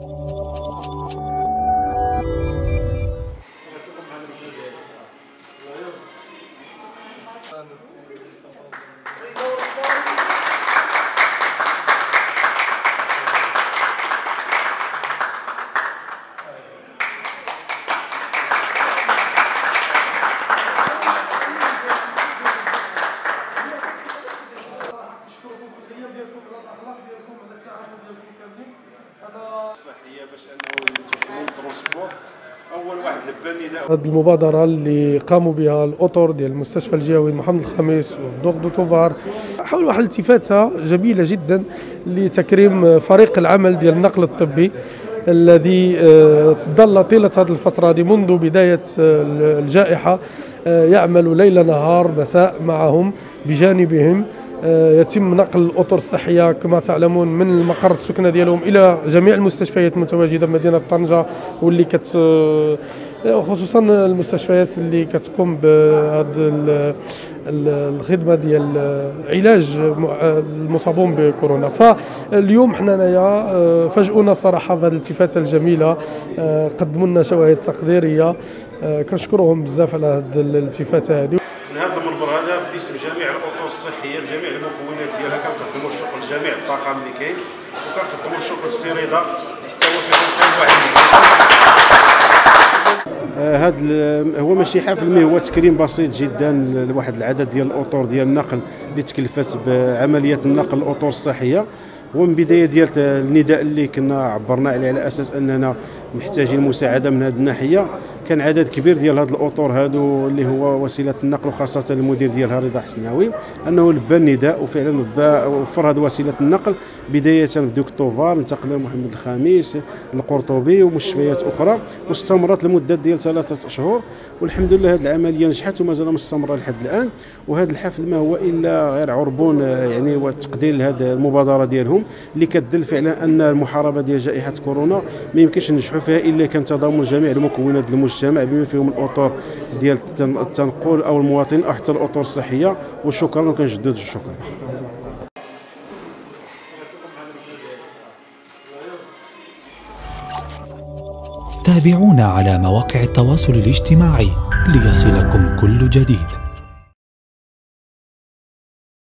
Thank you. هذه المبادرة اللي قاموا بها الأطر ديال المستشفى الجهوي محمد الخامس ودوغ دو توفار حول واحد الالتفاتة جميلة جدا لتكريم فريق العمل ديال النقل الطبي الذي آه، ظل طيلة هذه الفترة دي منذ بداية آه، الجائحة آه، يعمل ليل نهار مساء معهم بجانبهم. يتم نقل الأطر الصحية كما تعلمون من المقر السكنة ديالهم إلى جميع المستشفيات المتواجدة بمدينه طنجة واللي كت آه، خصوصا المستشفيات اللي كتقوم ال- الخدمة ديال علاج المصابون بكورونا. فاليوم حنا هنايا آه، فاجئونا صراحة بهذه الالتفاته الجميلة. آه، قدموا لنا شواهد تقديرية. آه، كنشكرهم بزاف على هذه الالتفاته هذه. باسم جميع الأطر الصحية بجميع المكونات ديالها كنقدموا الشكر لجميع الطاقم اللي كاين وكنقدموا الشكر اللي حتى هو في هذا هو ماشي حفل مي هو تكريم بسيط جدا لواحد العدد ديال الأطر ديال النقل اللي تكلفت بعمليه النقل الأطر الصحية. ومن بداية ديال النداء اللي كنا عبرنا عليه على أساس أننا محتاجين مساعدة من هذه الناحية. كان عدد كبير ديال هاد الأطر هادو اللي هو وسيلة النقل وخاصة المدير ديالها رضا حسناوي أنه لبى النداء وفعلا لبى وفر هذه وسيلة النقل. بداية بدكتوفار انتقل محمد الخامس القرطبي ومستشفيات أخرى. واستمرت لمدة ديال ثلاثة اشهر والحمد لله هذه العملية نجحت ومازال مستمرة لحد الآن. وهذا الحفل ما هو إلا غير عربون يعني وتقدير لهذه المبادرة ديالهم. اللي كتدل فعلا أن المحاربة ديال جائحة كورونا ما يمكنش ننجحوا فيها إلا كان تضامن جميع المكونات ديال المجتمع بما فيهم الأطر ديال التن- التنقل أو المواطن أو حتى الأطر الصحية. وشكرا وكنجدد الشكر. تابعونا على مواقع التواصل الاجتماعي ليصلكم كل جديد.